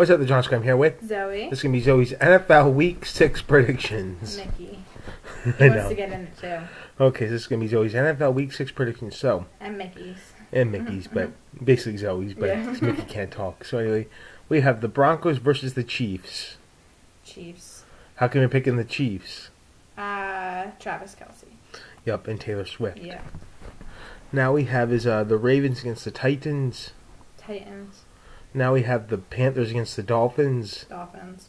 What's up, the John Squad? Here with. Zoey. This is gonna be Zoey's NFL Week Six predictions. Mickey. I wants know. to get in it too. Okay, so this is gonna be Zoey's NFL Week Six predictions. So, And Mickey's. and Mickey's, but basically Zoey's, but Yeah. Mickey can't talk. So anyway, we have the Broncos versus the Chiefs. Chiefs. How can we pick in the Chiefs? Uh, Travis Kelce. Yep, and Taylor Swift. Yeah. Now we have is uh, the Ravens against the Titans. Titans. Now we have the Panthers against the Dolphins. Dolphins.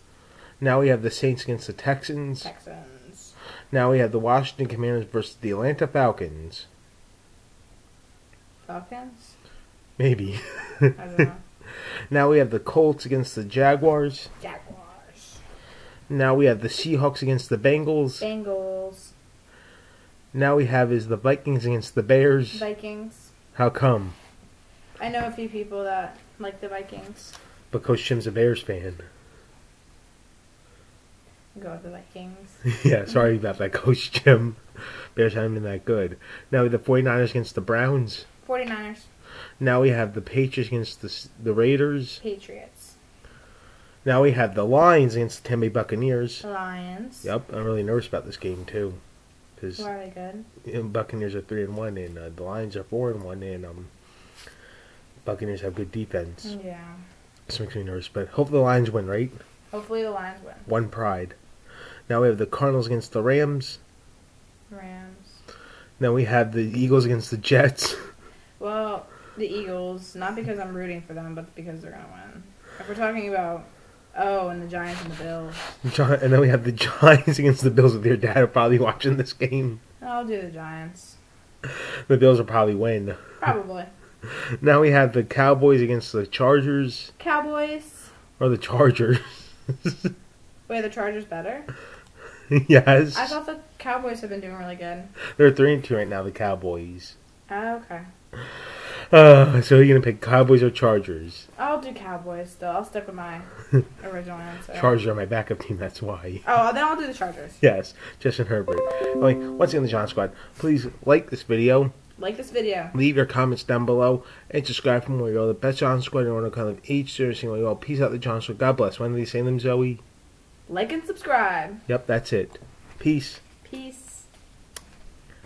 Now we have the Saints against the Texans. Texans. Now we have the Washington Commanders versus the Atlanta Falcons. Falcons? Maybe. I don't know. Now we have the Colts against the Jaguars. Jaguars. Now we have the Seahawks against the Bengals. Bengals. Now we have is the Vikings against the Bears. Vikings. How come? I know a few people that like the Vikings. But Coach Jim's a Bears fan. Go with the Vikings. yeah, sorry about that, Coach Jim. Bears haven't been that good. Now the 49ers against the Browns. 49ers. Now we have the Patriots against the, the Raiders. Patriots. Now we have the Lions against the Tampa Bay Buccaneers. Lions. Yep, I'm really nervous about this game too. Because Who are they good? Buccaneers are 3 and 1, and uh, the Lions are 4 and 1, and um, Buccaneers have good defense. Yeah. This makes me nervous, but hopefully the Lions win, right? Hopefully the Lions win. One pride. Now we have the Cardinals against the Rams. Rams. Now we have the Eagles against the Jets. Well, the Eagles, not because I'm rooting for them, but because they're gonna win. If we're talking about oh, and the Giants and the Bills, And then we have the Giants against the Bills with your dad are probably watching this game. I'll do the Giants. The Bills will probably win. Probably. Now we have the Cowboys against the Chargers. Cowboys. Or the Chargers. Wait, the Chargers better? yes. I thought the Cowboys have been doing really good. They're 3 and 2 right now, the Cowboys. Oh, okay. Uh, so you're going to pick Cowboys or Chargers? I'll do Cowboys still. I'll stick with my original answer. Chargers are my backup team, that's why. Oh, then I'll do the Chargers. Yes, Justin Herbert. Anyway, once again, the John Squad, please like this video, Like this video. leave your comments down below, and subscribe for more. You're all the best John Squad in order to kind of each series. You all peace out, the John Squad. God bless. When do they say them, Zoey? Like and subscribe. Yep, that's it. Peace. Peace.